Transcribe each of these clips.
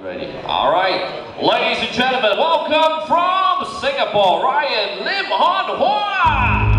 Ready? All right. Ladies and gentlemen, welcome from Singapore, Ryan Lim Hon Hua.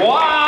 Wow!